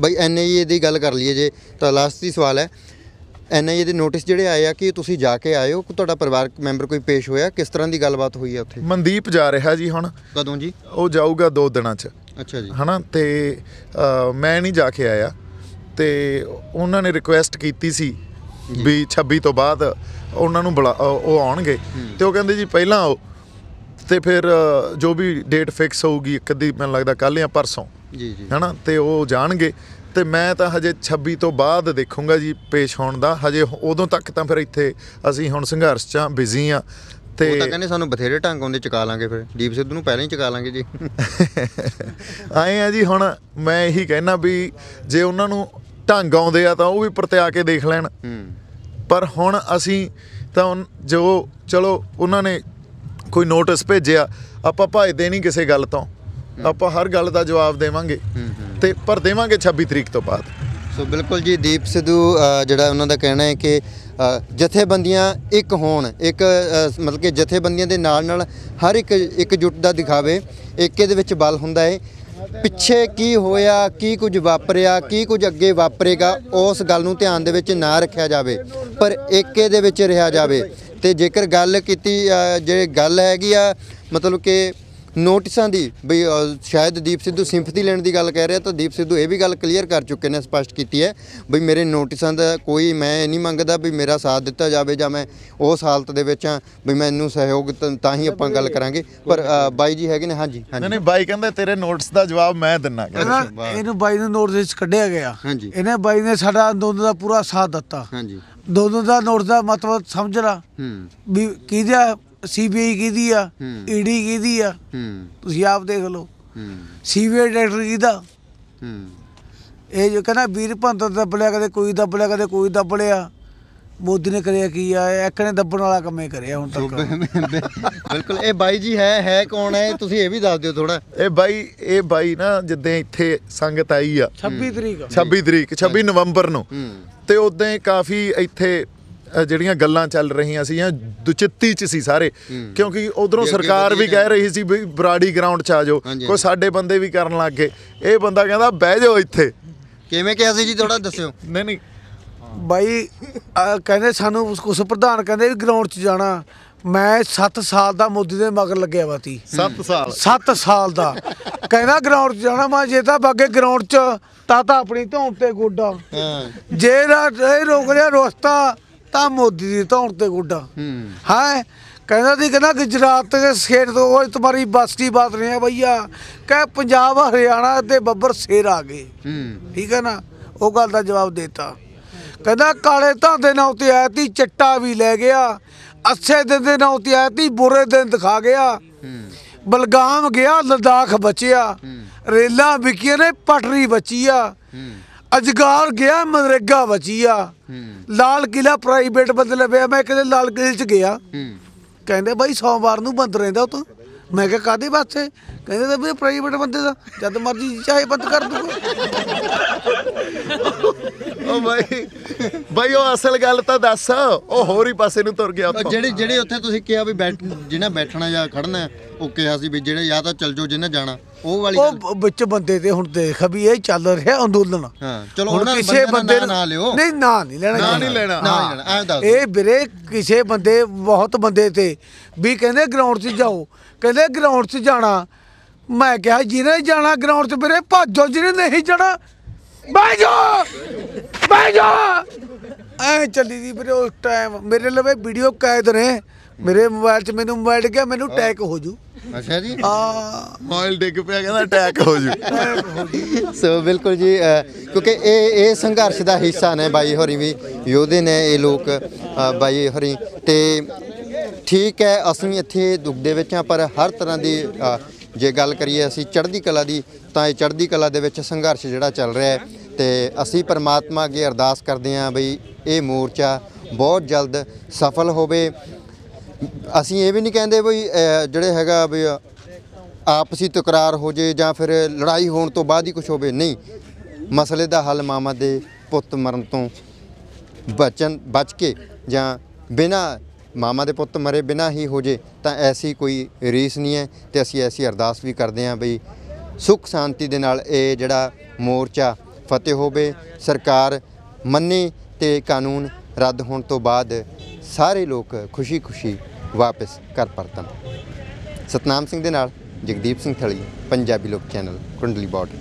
ਬਈ ਐਨਆਈਏ ਦੀ ਗੱਲ ਕਰ ਲਈਏ ਜੇ ਤਾਂ ਲਾਸਟ ਦੀ ਸਵਾਲ ਹੈ। ਐਨਆਈਏ ਦੇ ਨੋਟਿਸ ਜਿਹੜੇ ਆਏ ਆ ਕਿ ਤੁਸੀਂ ਜਾ ਕੇ ਆਏ ਹੋ? ਕਿ ਤੁਹਾਡਾ ਪਰਿਵਾਰਕ ਮੈਂਬਰ ਕੋਈ ਪੇਸ਼ ਹੋਇਆ? ਕਿਸ ਤਰ੍ਹਾਂ ਦੀ ਗੱਲਬਾਤ ਹੋਈ ਹੈ ਉੱਥੇ? ਮਨਦੀਪ ਜਾ ਰਿਹਾ ਜੀ ਹੁਣ। ਕਦੋਂ ਜੀ? ਉਹ ਜਾਊਗਾ ਦੋ ਦਿਨਾਂ 'ਚ। ਅੱਛਾ ਜੀ। ਹਨਾ ਤੇ ਮੈਂ ਨਹੀਂ ਜਾ ਕੇ ਆਇਆ। ਤੇ ਉਹਨਾਂ ਨੇ ਰਿਕੁਐਸਟ ਕੀਤੀ ਸੀ ਵੀ 26 ਤੋਂ ਬਾਅਦ ਉਹਨਾਂ ਨੂੰ ਬੁਲਾ- ਉਹ ਆਉਣਗੇ। ਤੇ ਉਹ ਕਹਿੰਦੇ ਜੀ ਪਹਿਲਾਂ ਆਓ। ਤੇ ਫਿਰ ਜੋ ਵੀ ਡੇਟ ਫਿਕਸ ਹੋਊਗੀ ਇੱਕ ਅੱਧੀ ਮੈਨੂੰ ਲੱਗਦਾ ਕੱਲ੍ਹ ਜਾਂ ਪਰਸੋਂ। ਜੀ ਜੀ। ਹਨਾ ਤੇ ਉਹ ਜਾਣਗੇ। ਤੇ ਮੈਂ ਤਾਂ ਹਜੇ 26 ਤੋਂ ਬਾਅਦ ਦੇਖੂੰਗਾ ਜੀ ਪੇਸ਼ ਹੋਣ ਦਾ। ਹਜੇ ਉਦੋਂ ਤੱਕ ਤਾਂ ਫਿਰ ਇੱਥੇ ਅਸੀਂ ਹੁਣ ਸੰਘਰਸ਼ 'ਚ ਬਿਜ਼ੀ ਆ ਤੇ ਉਹ ਤਾਂ ਕਹਿੰਦੇ ਸਾਨੂੰ ਬਥੇਰੇ ਢੰਗ ਆਉਂਦੇ ਚੁਕਾ ਲਾਂਗੇ ਫਿਰ। ਦੀਪ ਸਿੱਧੂ ਨੂੰ ਪਹਿਲਾਂ ਹੀ ਚੁਕਾ ਲਾਂਗੇ ਜੀ। ਆਏ ਆ ਜੀ ਹੁਣ ਮੈਂ ਇਹੀ ਕਹਿਣਾ ਵੀ ਜੇ ਉਹਨਾਂ ਨੂੰ ਢੰਗ ਆਉਂਦੇ ਆ ਤਾਂ ਉਹ ਵੀ ਪਰਤਿਆ ਕੇ ਦੇਖ ਲੈਣ। ਪਰ ਹੁਣ ਅਸੀਂ ਤਾਂ ਜੋ ਚਲੋ ਉਹਨਾਂ ਨੇ ਕੋਈ ਨੋਟਿਸ ਭੇਜਿਆ ਆਪਾਂ ਭਜਦੇ ਨਹੀਂ ਕਿਸੇ ਗੱਲ ਤੋਂ। ਆਪਾਂ ਹਰ ਗੱਲ ਦਾ ਜਵਾਬ ਦੇਵਾਂਗੇ। ਤੇ ਪਰ ਦੇਵਾਂਗੇ 26 ਤਰੀਕ ਤੋਂ ਬਾਅਦ। ਸੋ ਬਿਲਕੁਲ ਜੀ ਦੀਪ ਸਿੱਧੂ ਜਿਹੜਾ ਉਹਨਾਂ ਦਾ ਕਹਿਣਾ ਹੈ ਕਿ ਜਥੇਬੰਦੀਆਂ ਇੱਕ ਹੋਣ ਇੱਕ ਮਤਲਬ ਕਿ ਜਥੇਬੰਦੀਆਂ ਦੇ ਨਾਲ ਨਾਲ ਹਰ ਇੱਕ ਇਕਜੁੱਟ ਦਾ ਦਿਖਾਵੇ ਏਕੇ ਦੇ ਵਿੱਚ ਬਲ ਹੁੰਦਾ ਹੈ ਪਿੱਛੇ ਕੀ ਹੋਇਆ ਕੀ ਕੁਝ ਵਾਪਰਿਆ ਕੀ ਕੁਝ ਅੱਗੇ ਵਾਪਰੇਗਾ ਉਸ ਗੱਲ ਨੂੰ ਧਿਆਨ ਦੇ ਵਿੱਚ ਨਾ ਰੱਖਿਆ ਜਾਵੇ ਪਰ ਏਕੇ ਦੇ ਵਿੱਚ ਰਿਹਾ ਜਾਵੇ। ਤੇ ਜੇਕਰ ਗੱਲ ਕੀਤੀ ਅ, ਜੇ ਗੱਲ ਹੈਗੀ ਆ ਮਤਲਬ ਕਿ ਨੋਟਿਸਾਂ ਦੀ ਵੀ ਅ, ਸ਼ਾਇਦ ਦੀਪ ਸਿੱਧੂ ਸਿੰਪਥੀ ਲੈਣ ਦੀ ਗੱਲ ਕਹਿ ਰਿਹਾ ਤਾਂ ਦੀਪ ਸਿੱਧੂ ਇਹ ਵੀ ਗੱਲ ਕਲੀਅਰ ਕਰ ਚੁੱਕੇ ਨੇ ਸਪਸ਼ਟ ਕੀਤੀ ਹੈ ਵੀ ਮੇਰੇ ਨੋਟਿਸਾਂ ਦਾ ਕੋਈ ਮੈਂ ਨਹੀਂ ਮੰਗਦਾ ਵੀ ਮੇਰਾ ਸਾਥ ਦਿੱਤਾ ਜਾਵੇ ਜਾਂ ਮੈਂ ਉਸ ਹਾਲਤ ਦੇ ਵਿੱਚ ਹਾਂ ਵੀ ਮੈਨੂੰ ਸਹਿਯੋਗ ਤਾਂ- ਹੀ ਆਪਾਂ ਗੱਲ ਕਰਾਂਗੇ। ਪਰ ਬਾਈ ਜੀ ਹੈਗੇ ਨੇ? ਹਾਂਜੀ ਨਹੀਂ ਹਾਂਜੀ। ਨਹੀਂ ਬਾਈ ਕਹਿੰਦਾ ਤੇਰੇ ਨੋਟਿਸ ਦਾ ਜਵਾਬ ਮੈਂ ਦਿੰਨਾ। ਇਹਨੂੰ ਬਾਈ ਨੂੰ ਨੋਟਿਸ ਵਿੱਚ ਕੱਢਿਆ ਗਿਆ। ਹਾਂਜੀ। ਇਹਨੇ ਬਾਈ ਨੇ ਸਾਡਾ ਅੰਦੋਲਨ ਦਾ ਪੂਰਾ ਸਾਥ ਦਿੱਤਾ। ਹਾਂਜੀ। ਦੋਨੋਂ ਦਾ ਨੋਟਿਸ ਦਾ ਮਤਲਬ ਸਮਝ ਲਾ। ਹੂੰ। ਵੀ ਕਿਹਦਾ ਸੀਬੀਆਈ ਕਿਹਦੀ ਆ। ਈਡੀ ਕਿਹਦੀ ਆ? ਤੁਸੀਂ ਆਪ ਦੇਖ ਲਓ। ਸੀਬੀਆਈ ਡਾਇਰੈਕਟਰ ਕਿਹਦਾ ਇਹ ਜੋ ਕਹਿੰਦਾ ਵੀਰ ਭੰਤ ਦੱਬ ਲਿਆ ਕਦੇ ਕੋਈ ਦੱਬ ਲਿਆ ਕਦੇ ਕੋਈ ਦੱਬ ਲਿਆ। ਮੋਦੀ ਨੇ ਕਰਿਆ ਕੀ ਆ? ਇੱਕ ਨੇ ਦੱਬਣ ਵਾਲਾ ਕੰਮ ਹੀ ਕਰਿਆ ਹੁਣ ਤੱਕ। ਬਿਲਕੁਲ ਇਹ ਬਾਈ ਜੀ ਹੈ ਹੈ ਕੌਣ ਹੈ? ਤੁਸੀਂ ਇਹ ਵੀ ਦੱਸ ਦਿਓ ਥੋੜਾ ਇਹ ਬਾਈ ਇਹ ਬਾਈ ਨਾ ਜਿੱਦਾਂ ਇੱਥੇ ਸੰਗਤ ਆਈ ਆ। 26 ਤਰੀਕ 26 ਤਰੀਕ 26 ਨਵੰਬਰ ਨੂੰ। ਤੇ ਉਦਾਂ ਕਾਫੀ ਇੱਥੇ ਜਿਹੜੀਆਂ ਗੱਲਾਂ ਚੱਲ ਰਹੀਆਂ ਸੀ ਜਾਂ ਦੁਚਿੱਤੀ ਚ ਸੀ ਸਾਰੇ। ਕਿਉਂਕਿ ਉਧਰੋਂ ਸਰਕਾਰ ਵੀ ਕਹਿ ਰਹੀ ਸੀ ਵੀ ਬਰਾੜੀ ਗਰਾਊਂਡ ਚ ਆ ਜਾਓ। ਕੋਈ। ਸਾਡੇ ਬੰਦੇ ਵੀ ਕਰਨ ਲੱਗ ਗਏ। ਇਹ ਬੰਦਾ ਕਹਿੰਦਾ ਬਹਿ ਜਾਓ ਇੱਥੇ। ਕਿਵੇਂ ਕਿਹਾ ਸੀ ਜੀ ਥੋੜਾ ਦੱਸਿਓ। ਨਹੀਂ ਨਹੀਂ। ਬਾਈ ਕਹਿੰਦੇ ਸਾਨੂੰ ਕੁਛ ਪ੍ਰਧਾਨ ਕਹਿੰਦੇ ਵੀ ਗਰਾਊਂਡ 'ਚ ਜਾਣਾ। ਮੈਂ 7 ਸਾਲ ਦਾ ਮੋਦੀ ਦੇ ਮਗਰ ਲੱਗਿਆ ਵਾ ਤੀ। 7 ਸਾਲ? 7 ਸਾਲ ਦਾ। ਕਹਿੰਦਾ ਗਰਾਊਂਡ 'ਚ ਜਾਣਾ ਮੈਂ ਜੇ ਤਾਂ ਬਾਗੇ ਗਰਾਊਂਡ 'ਚ ਤਾਂ ਤਾਂ ਆਪਣੀ ਧੌਣ ਤੇ ਗੋਡਾ। ਹਾਂ। ਜੇ ਇਹ ਰੋਕ ਲਿਆ ਰੋਸਤਾ ਤਾਂ ਮੋਦੀ ਦੀ ਧੌਣ ਤੇ ਗੋਡਾ। ਹੂੰ। ਕਹਿੰਦਾ ਸੀ ਕਹਿੰਦਾ ਗੁਜਰਾਤ ਦੇ ਸ਼ੇਰ ਤੋਂ ਉਹ ਤੁਹਾਡੀ ਬਸ ਦੀ ਬਾਤ ਨਹੀਂ ਹੈ ਭਈਆ। ਕਹ ਪੰਜਾਬ ਹਰਿਆਣਾ ਤੇ ਬੱਬਰ ਸ਼ੇਰ ਆ ਗਏ। ਠੀਕ ਹੈ ਨਾ? ਉਹ ਗੱਲ ਦਾ ਜਵਾਬ ਦੇਤਾ। ਕਹਿੰਦਾ ਕਾਲੇ ਧਾਂਦੇ ਨਾਲ ਤੇ ਆਇਆ ਤੀ ਚੱਟਾ ਵੀ ਲੈ ਗਿਆ। ਅੱਛੇ ਦਿਨ ਦੇ ਨਾਲ ਤੇ ਆਇਆ ਤੀ ਬੁਰੇ ਦਿਨ ਦਿਖਾ ਗਿਆ। ਬਲਗਾਮ ਗਿਆ ਲਦਾਖ ਬਚਿਆ। ਰੇਲਾਂ ਵਿਕੀਆਂ ਨੇ ਪਟਰੀ ਬਚੀ ਆ। ਅਜਗਾਰ ਗਿਆ ਮਨਰੇਗਾ ਬਚੀ ਆ ਲਾਲ ਕਿਲਾ ਪ੍ਰਾਈਵੇਟ ਬਦਲੇ ਪਿਆ ਮੈਂ ਕਿਤੇ ਲਾਲ ਕਿਲੇ ਚ ਗਿਆ। ਕਹਿੰਦੇ ਬਾਈ ਸੋਮਵਾਰ ਨੂੰ ਬੰਦ ਰਹਿੰਦਾ ਉਹ ਤੋਂ। ਮੈਂ ਕਿਹਾ ਕਾਦੇ ਵਾਸਤੇ? ਕਹਿੰਦੇ ਤਾਂ ਵੀ ਪ੍ਰਾਈਵੇਟ ਬੰਦੇ ਦਾ ਜਦ ਮਰਜ਼ੀ ਚਾਹੇ ਬੰਦ ਕਰ ਦੂਗਾ। ਉਹ ਬਾਈ ਬਾਈ ਉਹ ਅਸਲ ਗੱਲ ਤਾਂ ਦੱਸ ਉਹ ਹੋਰ ਹੀ ਪਾਸੇ ਨੂੰ ਤੁਰ ਗਿਆ ਜਿਹੜੇ ਜਿਹੜੇ ਉੱਥੇ ਤੁਸੀਂ ਕਿਹਾ ਵੀ ਬੈਠ ਜਿਹਨੇ ਬੈਠਣਾ ਜਾਂ ਖੜਨਾ ਉਹ ਕਿਹਾ ਸੀ ਵੀ ਜਿਹੜੇ ਜਾਂ ਤਾਂ ਚੱਲ ਜਾਓ ਜਿਹਨੇ ਜਾਣਾ। ਉਹ ਵਾਲੀ ਗੱਲ। ਉਹ ਵਿੱਚ ਬੰਦੇ ਤੇ ਹੁਣ ਦੇਖ ਵੀ ਇਹ ਚੱਲ ਰਿਹਾ ਅੰਦੋਲਨ। ਹਾਂ ਚਲੋ ਉਹਨਾਂ ਕਿਸੇ ਬੰਦੇ ਨਾਂ ਲਿਓ। ਨਹੀਂ ਨਾਂ ਨਹੀਂ ਲੈਣਾ ਨਾਂ। ਨਹੀਂ ਲੈਣਾ। ਨਾ। ਲੈਣਾ ਐਂ ਦੱਸ। ਇਹ ਵੀਰੇ ਕਿਸੇ ਬੰਦੇ ਬਹੁਤ ਬੰਦੇ ਤੇ ਵੀ ਕਹਿੰਦੇ ਗਰਾਊਂਡ 'ਚ ਜਾਓ। ਕਹਿੰਦੇ ਗਰਾਊਂਡ 'ਚ ਜਾਣਾ। ਮੈਂ ਕਿਹਾ ਜਿਹਨੇ ਜਾਣਾ ਗਰਾਊਂਡ 'ਚ ਵੀਰੇ ਭਾਜੋ ਜਿਹਨੇ ਨਹੀਂ ਜਾਣਾ ਬਹਿ ਜਾ ਬਹਿ ਜਾ ਐ ਚੱਲੀ ਦੀ ਵੀਰੇ ਉਸ ਟਾਈਮ ਮੇਰੇ ਲਵੇ ਵੀਡੀਓ ਕੈਦ ਨੇ। ਮੇਰੇ ਮੋਬਾਈਲ 'ਚ ਮੈਨੂੰ ਮੋਬਾਈਲ ਗਿਆ ਮੈਨੂੰ ਅਟੈਕ ਹੋ ਜੂ। ਅੱਛਾ ਜੀ? ਆ ਮੋਬਾਈਲ ਡਿੱਗ ਪਿਆ ਕਹਿੰਦਾ ਅਟੈਕ ਹੋ ਜੂ। ਸੋ ਬਿਲਕੁਲ ਜੀ ਕਿਉਂਕਿ ਇਹ ਇਹ ਸੰਘਰਸ਼ ਦਾ ਹਿੱਸਾ ਨੇ ਬਾਈ ਹੋਰੀ ਵੀ ਯੋਧੇ ਨੇ ਇਹ ਲੋਕ ਬਾਈ ਹੋਰੀ। ਤੇ ਠੀਕ ਹੈ ਅਸੀਂ ਇੱਥੇ ਦੁੱਖ ਦੇ ਵਿੱਚ ਹਾਂ ਪਰ ਹਰ ਤਰ੍ਹਾਂ ਦੀ ਜੇ ਗੱਲ ਕਰੀਏ ਅਸੀਂ ਚੜ੍ਹਦੀ ਕਲਾ ਦੀ ਤਾਂ ਇਹ ਚੜ੍ਹਦੀ ਕਲਾ ਦੇ ਵਿੱਚ ਸੰਘਰਸ਼ ਜਿਹੜਾ ਚੱਲ ਰਿਹਾ ਹੈ। ਤੇ ਅਸੀਂ ਪਰਮਾਤਮਾ ਅੱਗੇ ਅਰਦਾਸ ਕਰਦੇ ਹਾਂ ਬਈ ਇਹ ਮੋਰਚਾ ਬਹੁਤ ਜਲਦ ਸਫਲ ਹੋਵੇ। ਅਸੀਂ ਇਹ ਵੀ ਨਹੀਂ ਕਹਿੰਦੇ ਵੀ ਜਿਹੜੇ ਹੈਗਾ ਵੀ ਆਪਸੀ ਤਕਰਾਰ ਹੋ ਜੇ ਜਾਂ ਫਿਰ ਲੜਾਈ ਹੋਣ ਤੋਂ ਬਾਅਦ ਹੀ ਕੁਝ ਹੋਵੇ, ਨਹੀਂ। ਮਸਲੇ ਦਾ ਹੱਲ ਮਾਮਾ ਦੇ ਪੁੱਤ ਮਰਨ ਤੋਂ ਬਚਨ ਬਚ ਕੇ ਜਾਂ ਬਿਨਾ ਮਾਮਾ ਦੇ ਪੁੱਤ ਮਰੇ, ਬਿਨਾ ਹੀ ਹੋ ਜੇ, ਤਾਂ ਐਸੀ ਕੋਈ ਰੀਸ ਨਹੀਂ ਹੈ ਤੇ ਅਸੀਂ ਐਸੀ ਅਰਦਾਸ ਵੀ ਕਰਦੇ ਹਾਂ ਬਈ, ਸੁਖ ਸ਼ਾਂਤੀ ਦੇ ਨਾਲ ਇਹ ਜਿਹੜਾ ਮੋਰਚਾ ਫਤਿਹ ਹੋਵੇ, ਸਰਕਾਰ ਮੰਨੇ ਤੇ ਕਾਨੂੰਨ ਰੱਦ ਹੋਣ ਤੋਂ ਬਾਅਦ ਸਾਰੇ ਲੋਕ ਖੁਸ਼ੀ-ਖੁਸ਼ੀ ਵਾਪਸ ਘਰ ਪਰਤਣ। ਸਤਨਾਮ ਸਿੰਘ ਦੇ ਨਾਲ ਜਗਦੀਪ ਸਿੰਘ ਥਲੀ, ਪੰਜਾਬੀ ਲੋਕ ਚੈਨਲ, ਕੁੰਡਲੀ ਬਾਰਡਰ